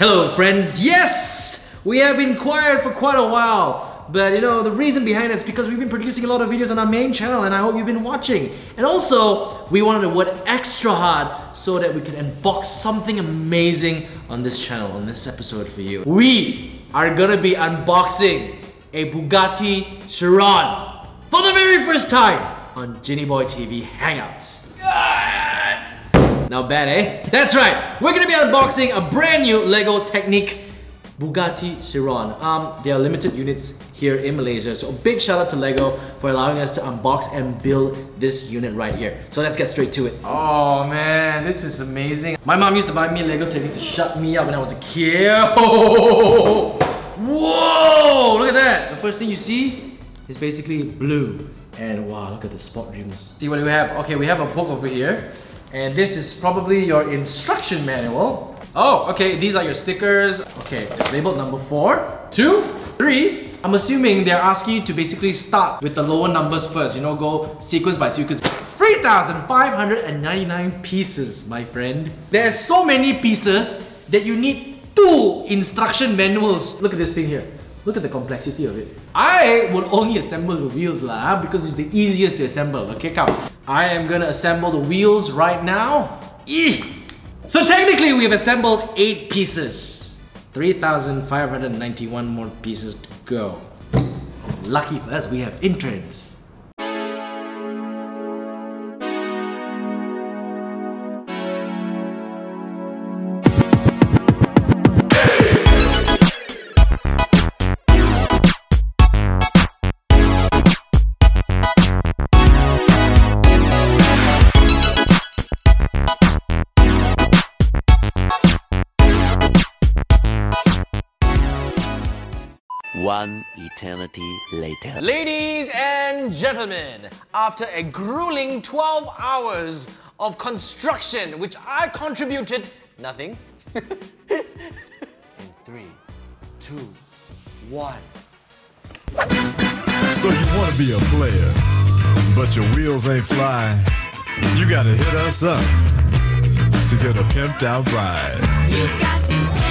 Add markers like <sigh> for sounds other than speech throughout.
Hello friends, yes! We have been quiet for quite a while. But you know, the reason behind it is because we've been producing a lot of videos on our main channel and I hope you've been watching. And also, we wanted to work extra hard so that we can unbox something amazing on this channel, on this episode for you. We are gonna be unboxing a Bugatti Chiron for the very first time on JinnyboyTV Hangouts. Now bad, eh? That's right. We're gonna be unboxing a brand new Lego Technic Bugatti Chiron. Um, they are limited units here in Malaysia. So a big shout out to Lego for allowing us to unbox and build this unit right here. So let's get straight to it. Oh man, this is amazing. My mom used to buy me Lego Technic to shut me up when I was a kid. <laughs> Whoa! Look at that. The first thing you see is basically blue. And wow, look at the spot dreams. See what do we have? Okay, we have a book over here. And this is probably your instruction manual. Oh, okay, these are your stickers. Okay, it's labeled number four, two, three. I'm assuming they're asking you to basically start with the lower numbers first, you know, go sequence by sequence. 3,599 pieces, my friend. There's so many pieces that you need two instruction manuals. Look at this thing here. Look at the complexity of it. I would only assemble the wheels lah because it's the easiest to assemble. Okay, come. I am gonna assemble the wheels right now. Eeh. So technically we've assembled 8 pieces. 3,591 more pieces to go. Lucky for us, we have interns. One eternity later. Ladies and gentlemen, after a grueling 12 hours of construction, which I contributed nothing, <laughs> in three, two, one. So you wanna be a player, but your wheels ain't flying. You gotta hit us up to get a pimped out ride.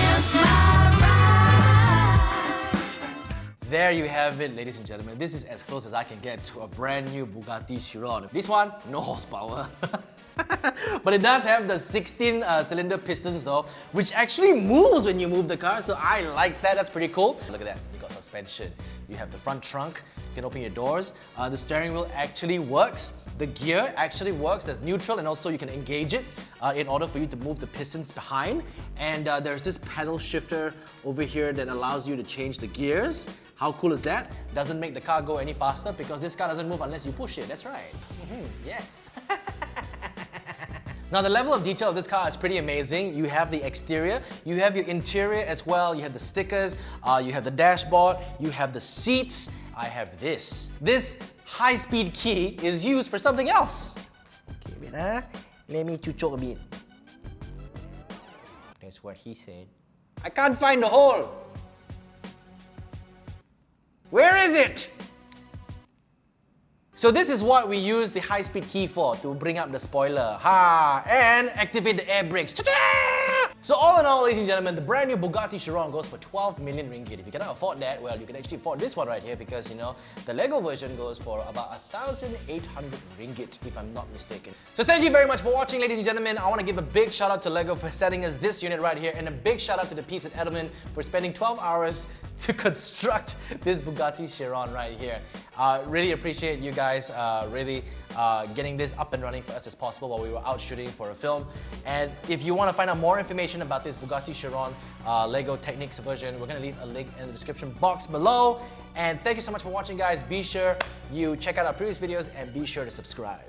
There you have it, ladies and gentlemen. This is as close as I can get to a brand new Bugatti Chiron. This one, no <laughs> horsepower. <laughs> but it does have the 16 uh, cylinder pistons though, which actually moves when you move the car, so I like that, that's pretty cool. Look at that, you got suspension. You have the front trunk, you can open your doors. Uh, the steering wheel actually works. The gear actually works, there's neutral and also you can engage it uh, in order for you to move the pistons behind. And uh, there's this pedal shifter over here that allows you to change the gears. How cool is that? Doesn't make the car go any faster because this car doesn't move unless you push it, that's right. Mhm, yes. <laughs> Now the level of detail of this car is pretty amazing. You have the exterior, you have your interior as well, you have the stickers, uh, you have the dashboard, you have the seats. I have this. This high-speed key is used for something else. Okay, wait ah. Let me chuchok a bit. That's what he said. I can't find the hole. Where is it? So this is what we use the high-speed key for, to bring up the spoiler. Ha! And activate the air brakes. Cha-cha! So all in all, ladies and gentlemen, the brand new Bugatti Chiron goes for 12 million ringgit. If you cannot afford that, well, you can actually afford this one right here because, you know, the Lego version goes for about 1,800 ringgit, if I'm not mistaken. So thank you very much for watching, ladies and gentlemen. I want to give a big shout out to Lego for sending us this unit right here, and a big shout out to the peeps at Edelman for spending 12 hours <laughs> to construct this Bugatti Chiron right here. Uh, really appreciate you guys uh, really uh, getting this up and running for us as possible while we were out shooting for a film. And if you want to find out more information about this Bugatti Chiron uh, Lego Technics version, we're going to leave a link in the description box below. And thank you so much for watching guys. Be sure you check out our previous videos and be sure to subscribe.